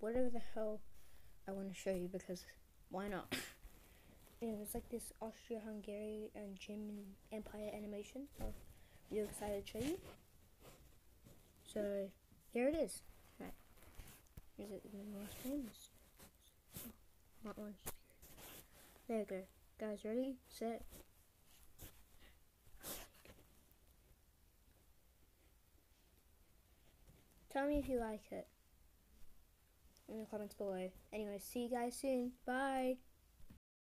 whatever the hell I want to show you because why not? and it's like this Austria-Hungary um, and German Empire animation. I'm excited to show you. So here it is. Right. Is it the last name? Not one. There we go. Guys, ready, set. Tell me if you like it in the comments below. Anyway, see you guys soon. Bye.